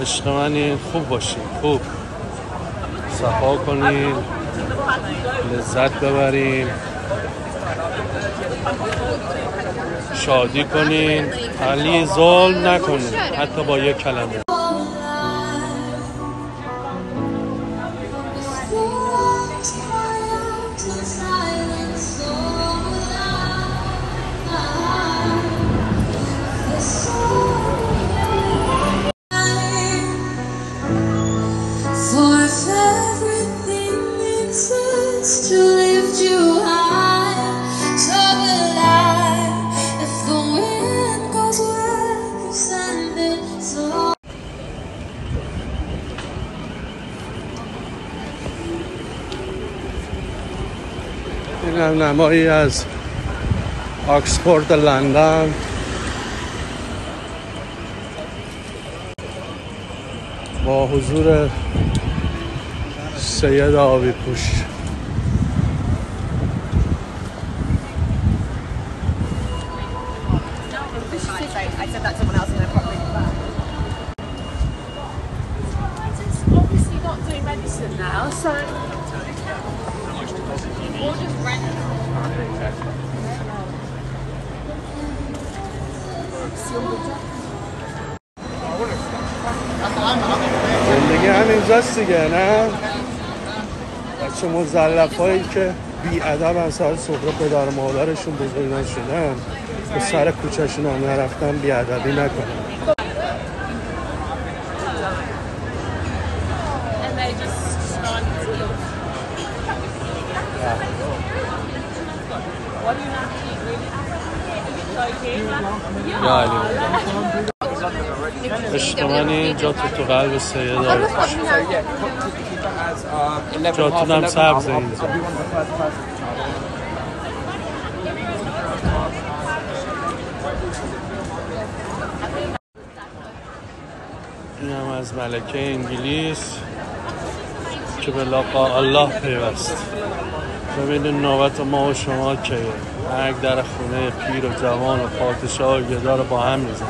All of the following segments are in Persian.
عشق منین خوب باشین خوب. صفا کنین لذت ببرین. شادی کنین علی ظلم نکنین حتی با یک کلمه. این هم نمایی از آکسفورد لندن. با حضور سید آبی پوش. I زندگی همینجاست دیگه نه بچه مزلف هایی که بی ادب از سر سفره پدر مادرشون بزرگ نشدن به سر کوچهشون هم نرفتن بی ادبی نکنن. What do you to eat, really? یا علی جا تو تو قلب سید آبی پوش جاتون هم سبز اینجا. این هم از ملکه انگلیس که به لاقا الله پیوست. ببینید نوبت ما و شما که مرگ در خونه پیر و جوان و پادشاه و گدا رو با هم میزن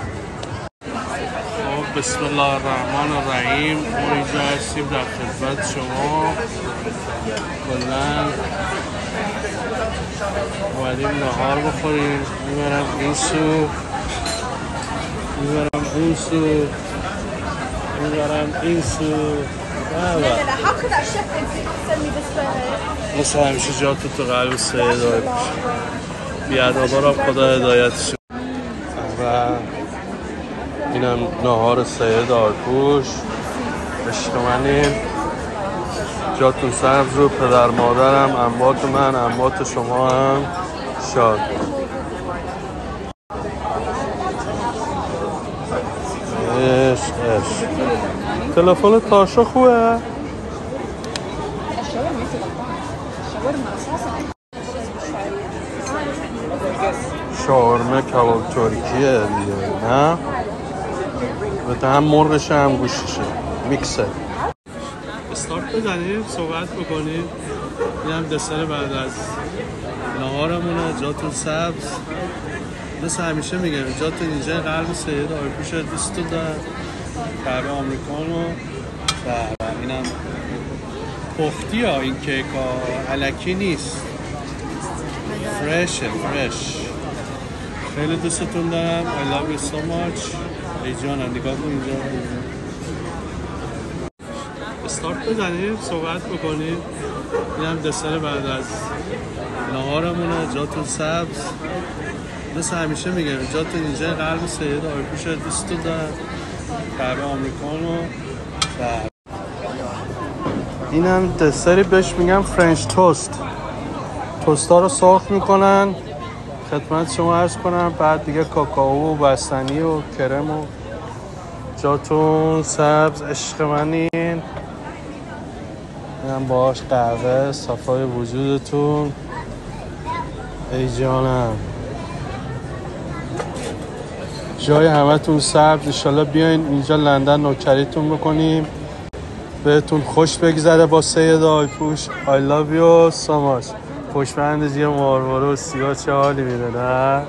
خب بسم الله الرحمن الرحیم. ما اینجا هستیم در خدمت شما. کلا اومدیم نهار بخوریم. می‌برم این سو. می‌برم اون سو. می‌برم این سو. بله. مثل همیشه جا تو تو قلب سه اداره بیادابا را خدا هدایتش و اینم نهار سید آرپوش عشق جاتون سبز و پدر مادرم انبات من انبات شما هم. شاد. عشق عشق. تلفن تاشا خوبه؟ شاورمه کباب ترکیه دیگه نه؟ البته هم مرغش هم گوششه میکسه. استارت بزنیم صحبت بکنیم. این هم دسر بعد از نهارمونه جاتون سبز. مثل همیشه میگم جاتون اینجا قلب سید آرپوش دوستون دارم قهوه آمریکانو و اینم پختی ها این کیک ها علکی نیست. فرشه فرش خیلی دوستتون دارم. I love you so much. ای جانم نگاه کن اینجا. استارت بزنیم صحبت بکنیم. این هم دسر بعد از نهارمونه جاتون سبز. مثل همیشه میگم جاتون اینجا قلب سید آرپوش دوستتون دارم. قهوه آمریکانو. و این هم دسری بهش میگم فرنچ توست. توستا رو سرخ می‌کنن. خدمت شما عرض کنم. بعد دیگه کاکائو و بستنی و کرم و جاتون سبز عشق منین. اینم باش قهوه صفای وجودتون. ای جانم. جای همتون سبز. انشالله بیاین اینجا لندن نوکریتون بکنیم. بهتون خوش بگذره با سید آیپوش I love you so much. پشت بند یه ماروارو و سیاه چه حالی میده نه